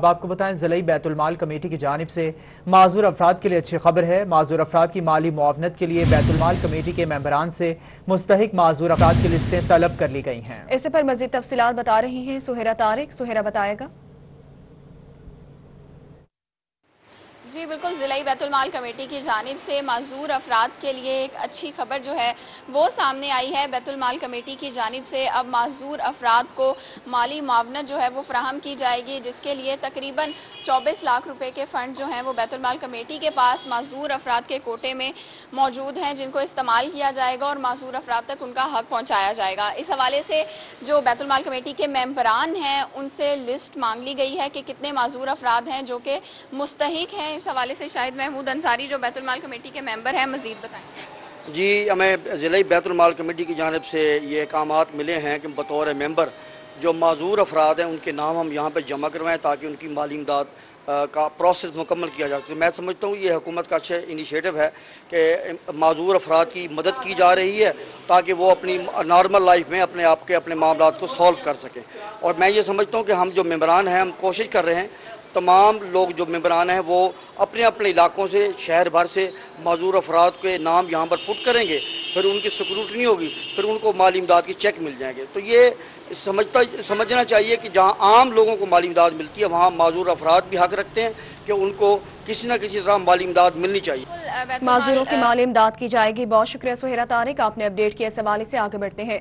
اب آپ کو بتائیں ضلعی بیت المال کمیٹی کی جانب سے معذور افراد کے لیے اچھی خبر ہے۔ معذور افراد کی مالی معاونت کے لیے بیت المال کمیٹی کے ممبران سے مستحق معذور افراد کی لسٹیں طلب کر لی گئی ہیں۔ اسے پر مزید تفصیلات بتا رہی ہیں سہیرہ طارق۔ سہیرہ بتائے گا۔ جی بالکل، ضلعی بیت المال کمیٹی کی جانب سے معذور افراد کے لیے ایک اچھی خبر جو ہے وہ سامنے آئی ہے۔ بیت المال کمیٹی کی جانب سے اب معذور افراد کو مالی معاونت جو ہے وہ فراہم کی جائے گی، جس کے لیے تقریباً چوبیس لاکھ روپے کے فنڈ جو ہیں وہ بیت المال کمیٹی کے پاس معذور افراد کے کوٹے میں موجود ہیں، جن کو استعمال کیا جائے گا اور معذور افراد تک ان کا حق پہنچایا جائے گا۔ اس حوالے سے جو بیت المال کمیٹی کے ممبران ہیں، ان سے لسٹ مانگ لی گئی ہے کہ کتنے معذور افراد ہیں جو کہ مستحق ہیں اس حوالے سے شاید محمود انصاری جو بیت المال کمیٹی کے ممبر ہیں، مزید بتائیں۔ جی ہمیں ضلعی بیت المال کمیٹی کی جانب سے یہ احکامات ملے ہیں کہ بطور ممبر جو معذور افراد ہیں، ان کے نام ہم یہاں پہ جمع کروائیں تاکہ ان کی مالی امداد کا پروسیس مکمل کیا جا سکے۔ میں سمجھتا ہوں یہ حکومت کا اچھا انیشیٹو ہے کہ معذور افراد کی مدد کی جا رہی ہے تاکہ وہ اپنی نارمل لائف میں اپنے آپ کے اپنے معاملات کو سالو کر سکیں اور میں یہ سمجھتا ہوں کہ ہم جو ممبران ہیں، ہم کوشش کر رہے ہیں، تمام لوگ جو ممبران ہیں، وہ اپنے اپنے علاقوں سے، شہر بھر سے معذور افراد کے نام یہاں پر پٹ کریں گے۔ پھر ان کی سکروٹنی ہوگی، پھر ان کو مالی امداد کی چیک مل جائیں گے۔ تو یہ سمجھتا، سمجھنا چاہیے کہ جہاں عام لوگوں کو مالی امداد ملتی ہے، وہاں معذور افراد بھی حق رکھتے ہیں کہ ان کو کسی نہ کسی طرح مالی امداد ملنی چاہیے۔ معذوروں کی مالی امداد کی جائے گی۔ بہت شکریہ سہیرہ طارق، آپ نے اپڈیٹ کیا اس حوالے سے، آگے بڑھتے ہیں۔